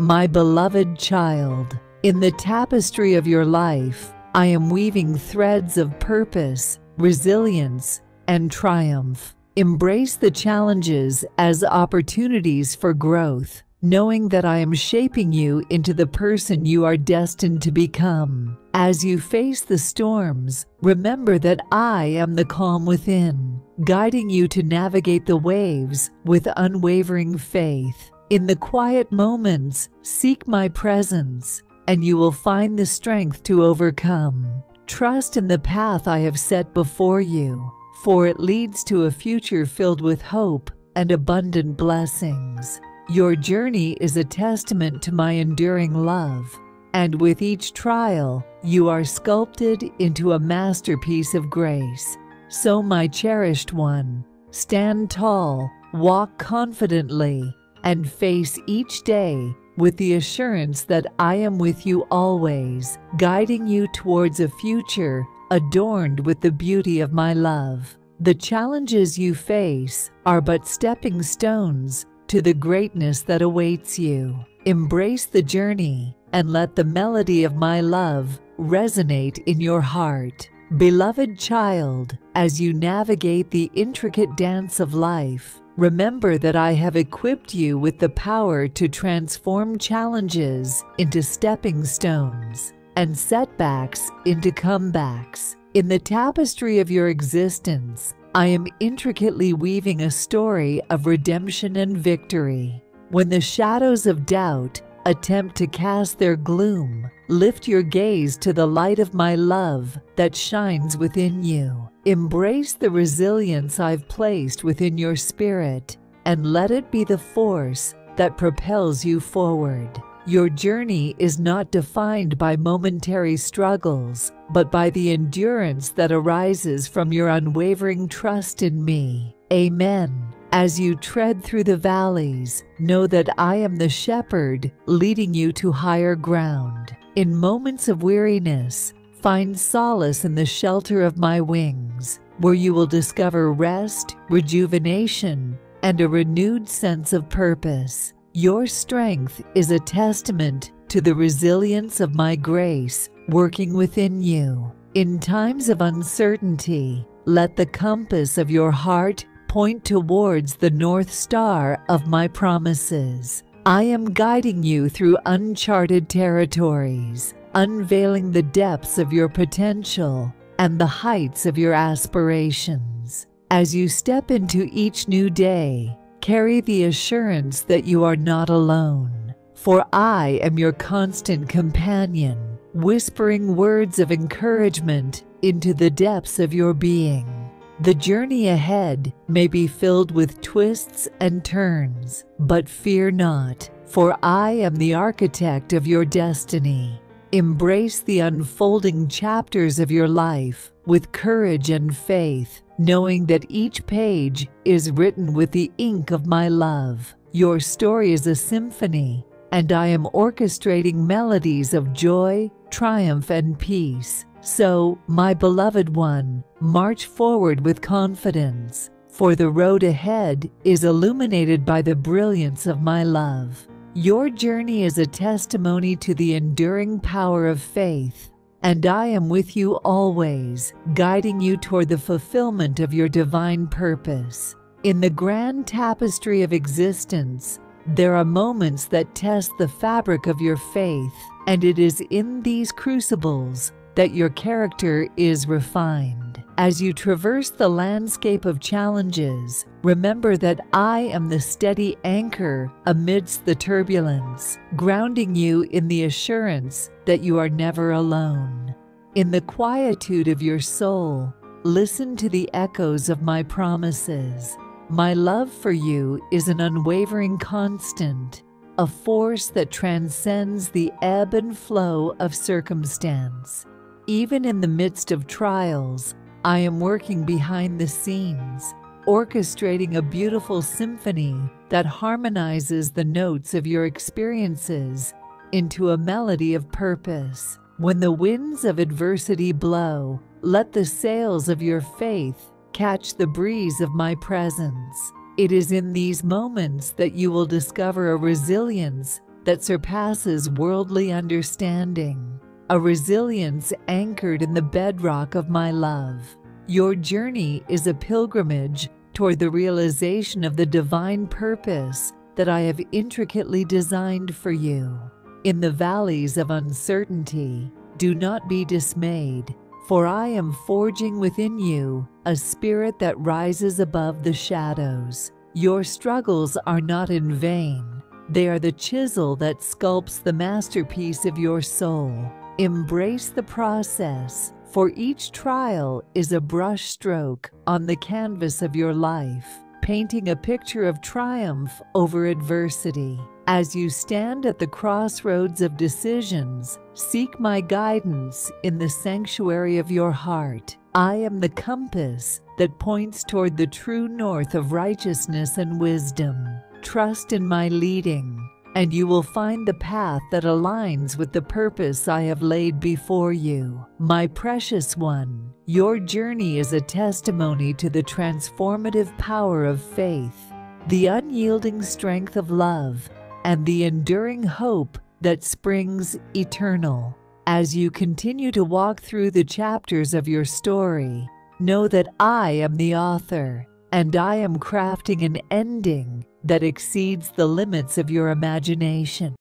my beloved child. In the tapestry of your life, I am weaving threads of purpose, resilience, and triumph. Embrace the challenges as opportunities for growth, knowing that I am shaping you into the person you are destined to become. As you face the storms, remember that I am the calm within, guiding you to navigate the waves with unwavering faith. In the quiet moments, seek my presence, and you will find the strength to overcome. Trust in the path I have set before you, for it leads to a future filled with hope and abundant blessings. Your journey is a testament to my enduring love, and with each trial, you are sculpted into a masterpiece of grace. So, my cherished one, stand tall, walk confidently, and face each day with the assurance that I am with you always, guiding you towards a future adorned with the beauty of my love. The challenges you face are but stepping stones to the greatness that awaits you. Embrace the journey and let the melody of my love resonate in your heart. Beloved child, as you navigate the intricate dance of life, remember that I have equipped you with the power to transform challenges into stepping stones and setbacks into comebacks. In the tapestry of your existence, I am intricately weaving a story of redemption and victory. When the shadows of doubt attempt to cast their gloom, lift your gaze to the light of my love that shines within you. Embrace the resilience I've placed within your spirit and let it be the force that propels you forward. Your journey is not defined by momentary struggles, but by the endurance that arises from your unwavering trust in me. Amen. As you tread through the valleys, know that I am the shepherd leading you to higher ground. In moments of weariness, find solace in the shelter of my wings, where you will discover rest, rejuvenation, and a renewed sense of purpose. Your strength is a testament to the resilience of my grace working within you. In times of uncertainty, let the compass of your heart point towards the North Star of my promises. I am guiding you through uncharted territories, unveiling the depths of your potential and the heights of your aspirations. As you step into each new day, Carry the assurance that you are not alone, for I am your constant companion, whispering words of encouragement into the depths of your being. The journey ahead may be filled with twists and turns, but fear not, for I am the architect of your destiny. Embrace the unfolding chapters of your life with courage and faith, knowing that each page is written with the ink of my love. Your story is a symphony, and I am orchestrating melodies of joy, triumph, and peace. So, my beloved one, march forward with confidence, for the road ahead is illuminated by the brilliance of my love. Your journey is a testimony to the enduring power of faith and I am with you always, guiding you toward the fulfillment of your divine purpose. In the grand tapestry of existence, there are moments that test the fabric of your faith, and it is in these crucibles that your character is refined. As you traverse the landscape of challenges, remember that I am the steady anchor amidst the turbulence, grounding you in the assurance that you are never alone. In the quietude of your soul, listen to the echoes of my promises. My love for you is an unwavering constant, a force that transcends the ebb and flow of circumstance. Even in the midst of trials, I am working behind the scenes, orchestrating a beautiful symphony that harmonizes the notes of your experiences into a melody of purpose. When the winds of adversity blow, let the sails of your faith catch the breeze of my presence. It is in these moments that you will discover a resilience that surpasses worldly understanding, a resilience anchored in the bedrock of my love. Your journey is a pilgrimage toward the realization of the divine purpose that I have intricately designed for you. In the valleys of uncertainty, do not be dismayed, for I am forging within you a spirit that rises above the shadows. Your struggles are not in vain. They are the chisel that sculpts the masterpiece of your soul. Embrace the process, for each trial is a brushstroke on the canvas of your life, painting a picture of triumph over adversity. As you stand at the crossroads of decisions, seek my guidance in the sanctuary of your heart. I am the compass that points toward the true north of righteousness and wisdom. Trust in my leading, and you will find the path that aligns with the purpose I have laid before you. My precious one, your journey is a testimony to the transformative power of faith, the unyielding strength of love, and the enduring hope that springs eternal. As you continue to walk through the chapters of your story, know that I am the author, and I am crafting an ending that exceeds the limits of your imagination.